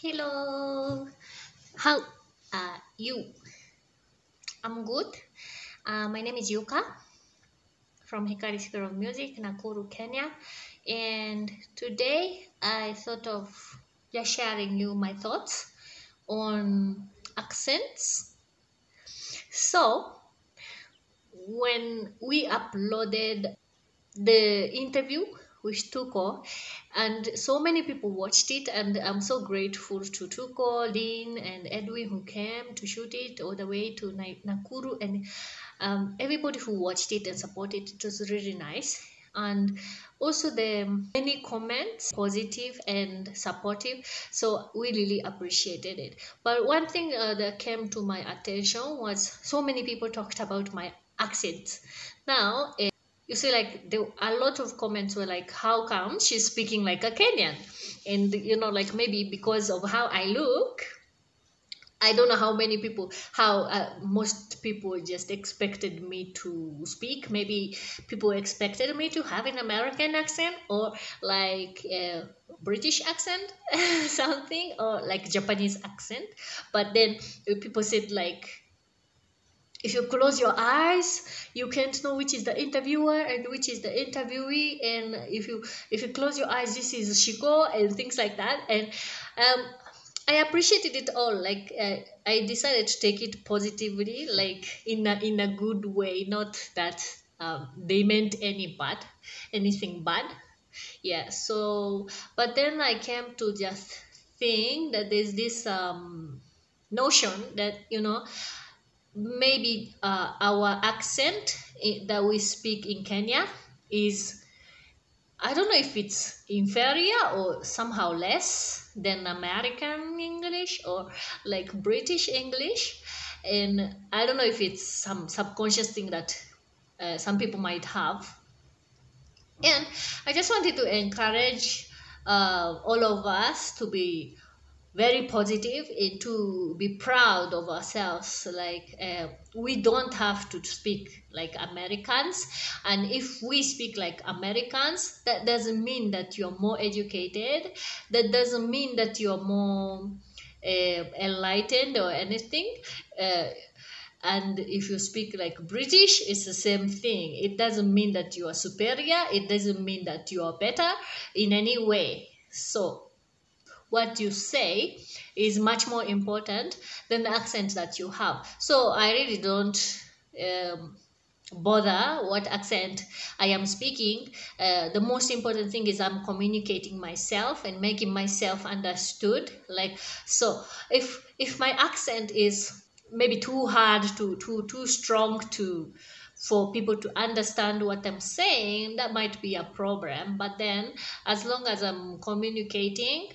Hello, how are you? I'm good. Uh, my name is Yuka from Hikari School of Music, Nakuru, Kenya. And today I thought of just sharing you my thoughts on accents. So, when we uploaded the interview with Tuko, and so many people watched it, and I'm so grateful to Tuko, Lynn, and Edwin who came to shoot it all the way to Nakuru, and um, everybody who watched it and supported it was really nice. And also the many comments positive and supportive. So we really appreciated it. But one thing uh, that came to my attention was so many people talked about my accent now you see like there a lot of comments were like how come she's speaking like a kenyan and you know like maybe because of how i look I don't know how many people, how uh, most people just expected me to speak. Maybe people expected me to have an American accent or like a British accent, something, or like Japanese accent. But then people said like, if you close your eyes you can't know which is the interviewer and which is the interviewee and if you if you close your eyes this is shiko and things like that and um I appreciated it all. Like uh, I decided to take it positively, like in a in a good way. Not that um, they meant any bad, anything bad. Yeah. So, but then I came to just think that there's this um notion that you know maybe uh, our accent that we speak in Kenya is I don't know if it's inferior or somehow less than American English or like British English. And I don't know if it's some subconscious thing that uh, some people might have. And I just wanted to encourage uh, all of us to be very positive and to be proud of ourselves. Like uh, we don't have to speak like americans. And if we speak like americans that doesn't mean that you're more educated. That doesn't mean that you're more uh, enlightened or anything. Uh, and if you speak like british it's the same thing. It doesn't mean that you are superior. It doesn't mean that you are better in any way. So what you say is much more important than the accent that you have. So I really don't um, bother what accent I am speaking. Uh, the most important thing is I'm communicating myself and making myself understood. Like so, if if my accent is maybe too hard to too too strong to for people to understand what I'm saying, that might be a problem. But then, as long as I'm communicating,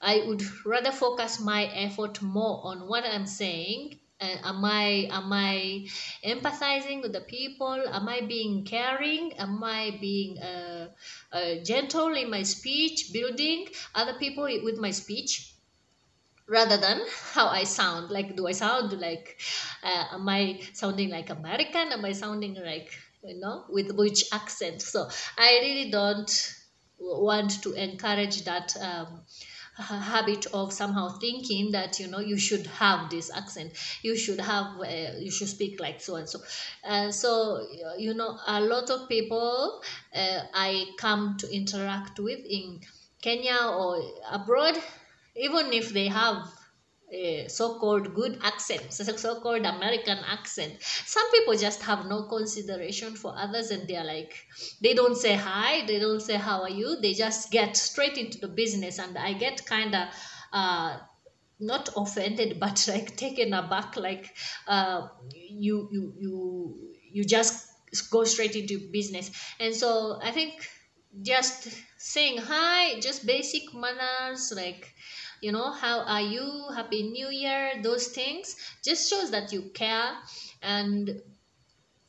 I would rather focus my effort more on what I'm saying. Uh, am I am I empathizing with the people? Am I being caring? Am I being uh, uh, gentle in my speech, building other people with my speech? rather than how I sound. Like, do I sound like, uh, am I sounding like American? Am I sounding like, you know, with which accent? So I really don't want to encourage that um, habit of somehow thinking that you know you should have this accent. You should have uh, you should speak like so and so. And so you know a lot of people uh, i come to interact with in kenya or abroad even if they have so-called good accent so-called american accent. Some people just have no consideration for others and they're like they don't say hi they don't say how are you they just get straight into the business. And i get kind of uh not offended but like taken aback like uh you you you you just go straight into business. And so i think just saying hi just basic manners like you know how are you? Happy new year those things just shows that you care and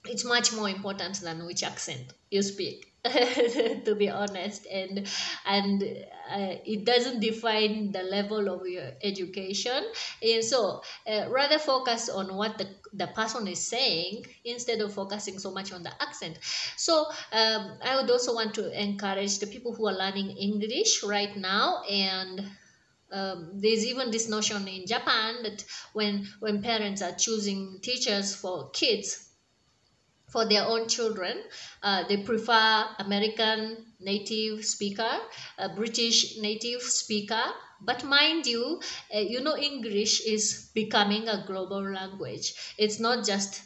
it's much more important than which accent you speak to be honest. And and uh, it doesn't define the level of your education. And so uh, rather focus on what the, the person is saying instead of focusing so much on the accent. So um, i would also want to encourage the people who are learning english right now and um, there's even this notion in Japan that when when parents are choosing teachers for kids for their own children, uh, they prefer American native speaker, a British native speaker. But mind you, uh, you know, English is becoming a global language. It's not just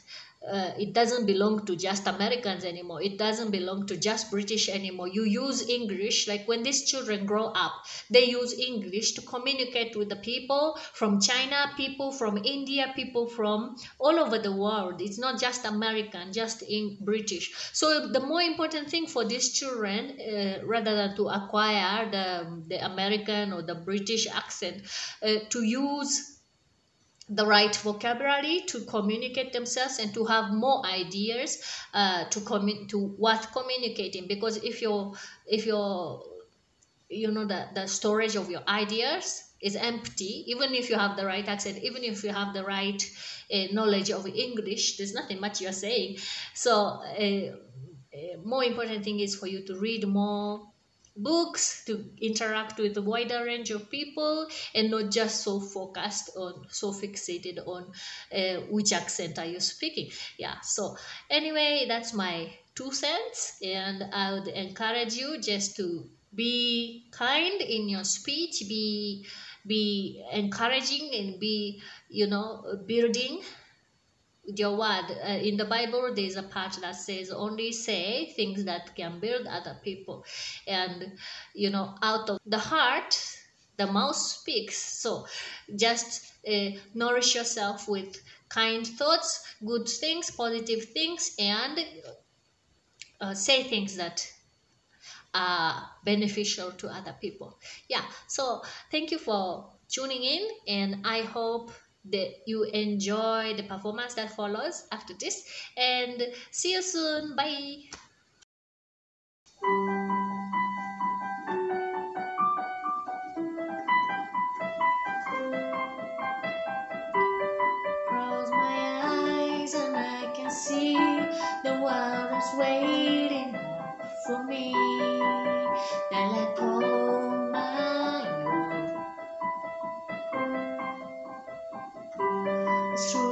uh, it doesn't belong to just Americans anymore. It doesn't belong to just British anymore. You use English, like when these children grow up, they use English to communicate with the people from China, people from India, people from all over the world. It's not just American, just in British. So the more important thing for these children, uh, rather than to acquire the, the American or the British accent, uh, to use the right vocabulary to communicate themselves and to have more ideas uh, to commit to what communicating. Because if you're if you're you know the, the storage of your ideas is empty even if you have the right accent even if you have the right uh, knowledge of english there's nothing much you're saying. So uh, uh, more important thing is for you to read more books to interact with a wider range of people and not just so focused on so fixated on uh, which accent are you speaking. Yeah so anyway that's my two cents and i would encourage you just to be kind in your speech be be encouraging and be you know building your word. Uh, in the bible there's a part that says only say things that can build other people. And you know out of the heart the mouth speaks. So just uh, nourish yourself with kind thoughts good things positive things and uh, say things that are beneficial to other people. Yeah so thank you for tuning in and i hope that you enjoy the performance that follows after this. And see you soon. Bye. See the world is waiting for me. through